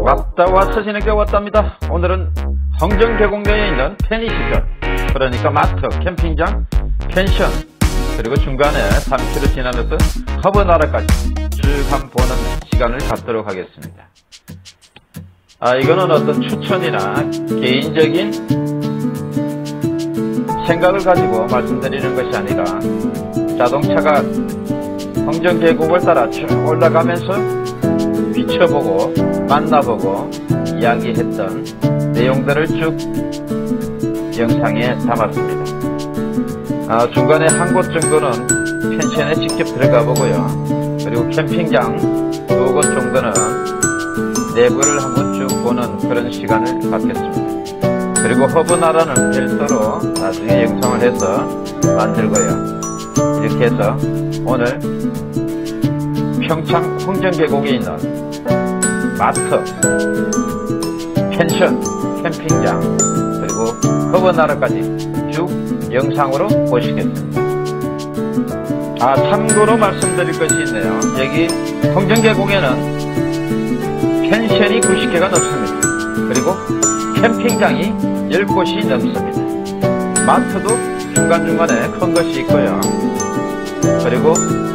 왔다 왔어 지내게 왔답니다. 오늘은 성정 계곡내에 있는 편의시설, 그러니까 마트, 캠핑장, 펜션, 그리고 중간에 3km 지나면서 허브나라까지 쭉 한번 보는 시간을 갖도록 하겠습니다. 아, 이거는 어떤 추천이나 개인적인 생각을 가지고 말씀드리는 것이 아니라 자동차가 성정 계곡을 따라 쭉 올라가면서 비춰보고 만나보고 이야기했던 내용들을 쭉 영상에 담았습니다. 아, 중간에 한 곳 정도는 펜션에 직접 들어가 보고요. 그리고 캠핑장 두 곳 정도는 내부를 한번 쭉 보는 그런 시간을 갖겠습니다. 그리고 허브나라는 별도로 나중에 영상을 해서 만들고요. 이렇게 해서 오늘 평창 홍정계곡에 있는 마트, 펜션, 캠핑장, 그리고 허브나라까지 쭉 영상으로 보시겠습니다. 아, 참고로 말씀드릴 것이 있네요. 여기 홍정계곡에는 펜션이 90개가 넘습니다. 그리고 캠핑장이 10곳이 넘습니다. 마트도 중간중간에 큰 것이 있고요. 그리고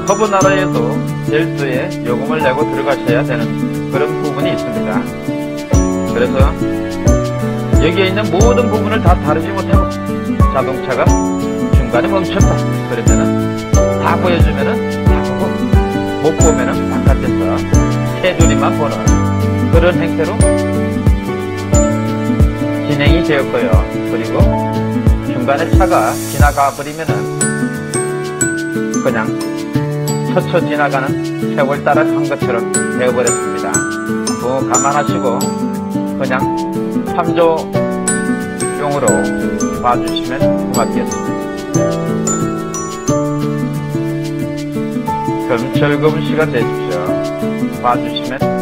허브나라에도 별도의 요금을 내고 들어가셔야 되는 그런 부분이 있습니다. 그래서 여기에 있는 모든 부분을 다 다루지 못하고 자동차가 중간에 멈췄다. 그러면은 다 보여주면은 다 보고 못 보면은 바깥에서 테두리만 보는 그런 행태로 진행이 되었고요. 그리고 중간에 차가 지나가 버리면은 그냥 스쳐 지나가는 세월 따라 간 것처럼 되어버렸습니다. 뭐 감안하시고 그냥 참조용으로 봐주시면 고맙겠습니다. 그럼 즐거운 시간 되십시오. 봐주시면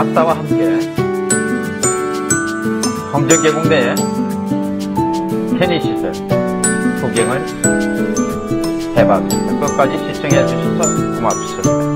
왔다와 함께 홍정계곡내의 편의시설 구경을 해봤습니다. 끝까지 시청해 주셔서 고맙습니다.